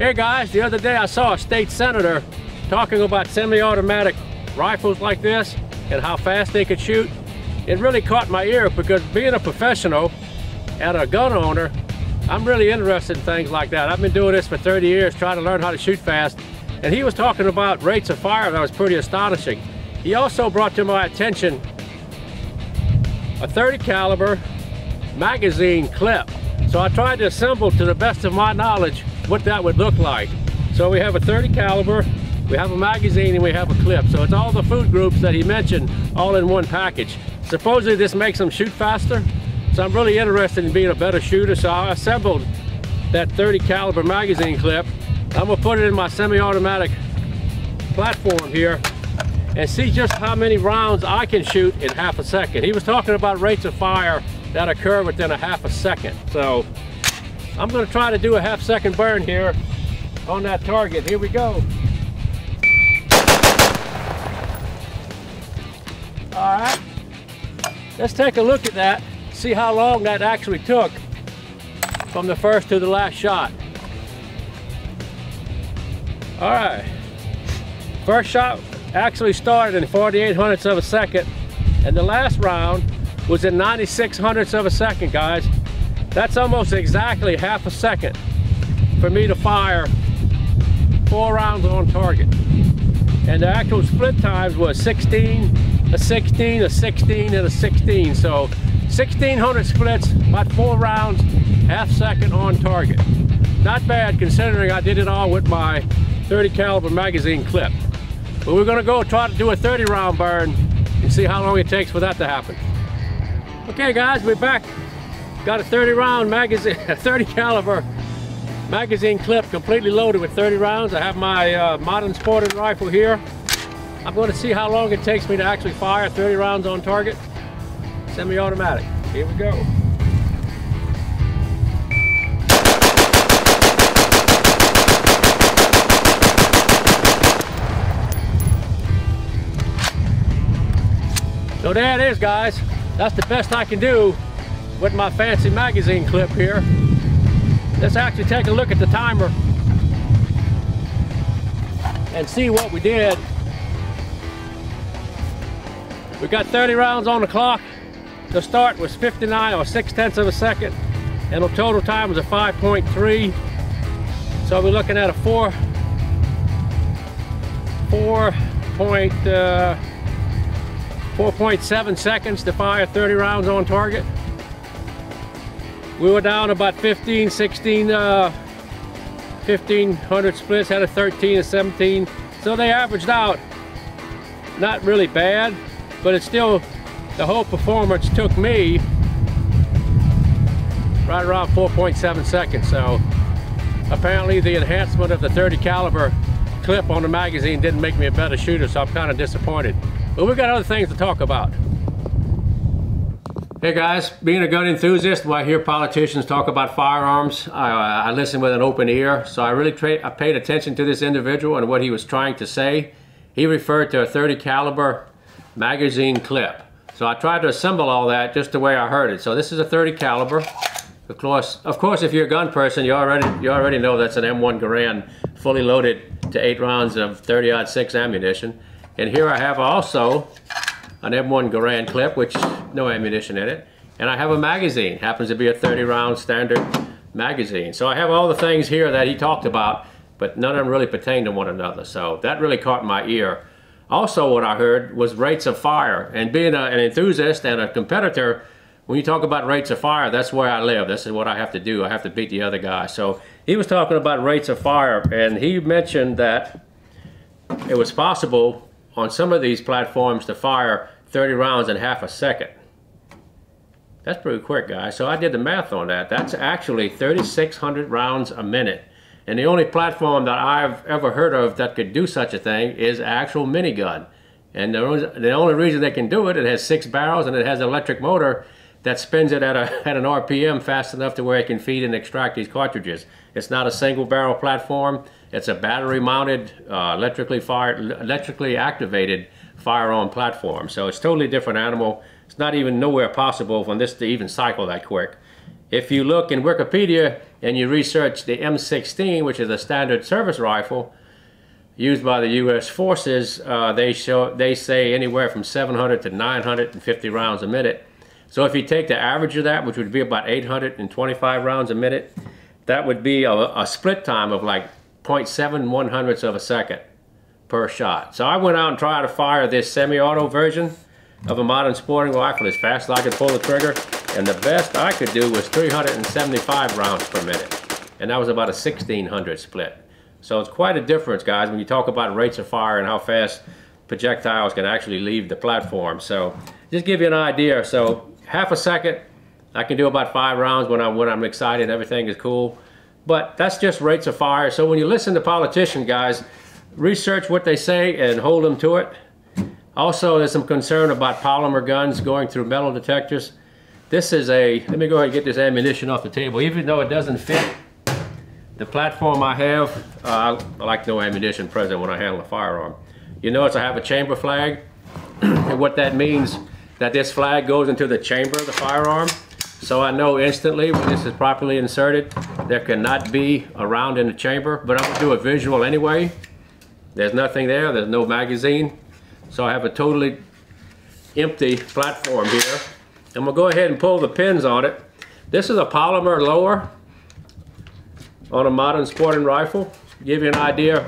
Hey guys, the other day I saw a state senator talking about semi-automatic rifles like this and how fast they could shoot. It really caught my ear because being a professional and a gun owner, I'm really interested in things like that. I've been doing this for 30 years trying to learn how to shoot fast and he was talking about rates of fire that was pretty astonishing. He also brought to my attention a 30 caliber magazine clip. So I tried to assemble to the best of my knowledge what that would look like. So we have a 30 caliber, we have a magazine, and we have a clip. So it's all the food groups that he mentioned all in one package. Supposedly this makes them shoot faster. So I'm really interested in being a better shooter. So I assembled that 30 caliber magazine clip. I'm gonna put it in my semi-automatic platform here and see just how many rounds I can shoot in half a second. He was talking about rates of fire that occur within a half a second. So I'm gonna try to do a half second burn here on that target. Here we go. All right, let's take a look at that, see how long that actually took from the first to the last shot. All right, first shot actually started in 48 hundredths of a second and the last round was in 96 hundredths of a second, guys. That's almost exactly half a second for me to fire four rounds on target. And the actual split times was 16, a 16, a 16, and a 16. So 1600 splits, about four rounds, half second on target. Not bad considering I did it all with my 30 caliber magazine clip. But we're gonna go try to do a 30 round burn and see how long it takes for that to happen. Okay guys, we're back. Got a 30 round magazine, a 30 caliber magazine clip completely loaded with 30 rounds. I have my uh, modern sporting rifle here. I'm going to see how long it takes me to actually fire 30 rounds on target. Semi-automatic. Here we go. So there it is guys. That's the best I can do with my fancy magazine clip here. Let's actually take a look at the timer and see what we did. We got 30 rounds on the clock. The start was 59 or 6 tenths of a second and the total time was a 5.3. So we're looking at a 4 4 point uh, 4.7 seconds to fire 30 rounds on target. We were down about 15, 16, uh, 1500 splits, had a 13, a 17. So they averaged out. Not really bad, but it's still, the whole performance took me right around 4.7 seconds. So apparently the enhancement of the 30 caliber clip on the magazine didn't make me a better shooter, so I'm kind of disappointed. But we've got other things to talk about. Hey guys, being a gun enthusiast, when I hear politicians talk about firearms, I, uh, I listen with an open ear. So I really I paid attention to this individual and what he was trying to say. He referred to a 30 caliber magazine clip. So I tried to assemble all that just the way I heard it. So this is a 30 caliber. Of course, of course, if you're a gun person, you already you already know that's an M1 Garand, fully loaded to eight rounds of 30 6 ammunition. And here I have also an M1 Garand clip, which no ammunition in it. And I have a magazine, happens to be a 30 round standard magazine. So I have all the things here that he talked about, but none of them really pertain to one another. So that really caught my ear. Also what I heard was rates of fire. And being a, an enthusiast and a competitor, when you talk about rates of fire, that's where I live. This is what I have to do. I have to beat the other guy. So he was talking about rates of fire, and he mentioned that it was possible on some of these platforms to fire 30 rounds in half a second. That's pretty quick, guys. So I did the math on that. That's actually 3,600 rounds a minute. And the only platform that I've ever heard of that could do such a thing is actual minigun. And the, the only reason they can do it, it has six barrels and it has an electric motor that spins it at, a, at an RPM fast enough to where it can feed and extract these cartridges. It's not a single barrel platform. It's a battery mounted, uh, electrically fired, electrically activated firearm platform. So it's totally different animal. It's not even nowhere possible for this to even cycle that quick. If you look in Wikipedia and you research the M16, which is a standard service rifle used by the U.S. forces, uh, they show they say anywhere from 700 to 950 rounds a minute. So if you take the average of that, which would be about 825 rounds a minute, that would be a, a split time of like 0.7 one hundredths of a second per shot. So I went out and tried to fire this semi-auto version of a modern sporting rifle as fast as I could pull the trigger. And the best I could do was 375 rounds per minute. And that was about a 1600 split. So it's quite a difference, guys, when you talk about rates of fire and how fast projectiles can actually leave the platform. So just give you an idea. So half a second, I can do about five rounds when I'm, when I'm excited, everything is cool. But that's just rates of fire. So when you listen to politicians, guys, research what they say and hold them to it. Also, there's some concern about polymer guns going through metal detectors. This is a, let me go ahead and get this ammunition off the table. Even though it doesn't fit the platform I have, uh, I like no ammunition present when I handle a firearm. You notice I have a chamber flag. and what that means, that this flag goes into the chamber of the firearm. So I know instantly when this is properly inserted, there cannot be a round in the chamber, but I'm gonna do a visual anyway. There's nothing there, there's no magazine. So I have a totally empty platform here. I'm gonna go ahead and pull the pins on it. This is a polymer lower on a modern sporting rifle. Give you an idea,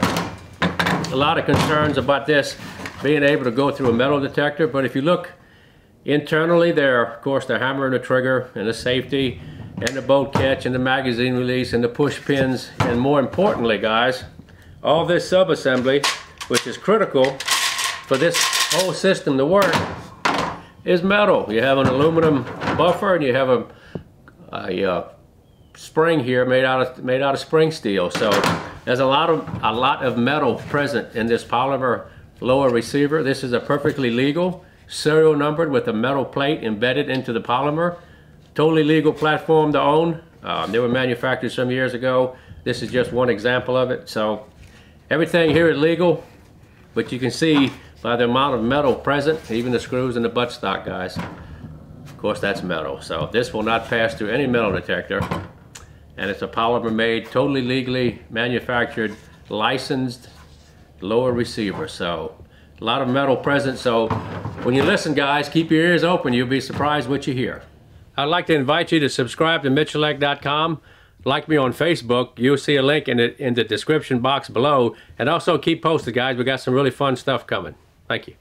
a lot of concerns about this being able to go through a metal detector, but if you look internally there, of course, the hammer and the trigger and the safety and the bolt catch and the magazine release and the push pins, and more importantly, guys, all this subassembly, which is critical for this whole system to work, is metal. You have an aluminum buffer and you have a, a uh, spring here made out of made out of spring steel. So there's a lot of a lot of metal present in this polymer lower receiver. This is a perfectly legal, serial numbered with a metal plate embedded into the polymer. Totally legal platform to own. Um, they were manufactured some years ago. This is just one example of it. So everything here is legal, but you can see by the amount of metal present, even the screws and the buttstock, guys. Of course, that's metal. So this will not pass through any metal detector. And it's a polymer made, totally legally manufactured, licensed lower receiver. So a lot of metal present. So when you listen, guys, keep your ears open. You'll be surprised what you hear. I'd like to invite you to subscribe to miculek.com. Like me on Facebook. You'll see a link in the, in the description box below. And also keep posted, guys. We got some really fun stuff coming. Thank you.